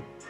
Thank you.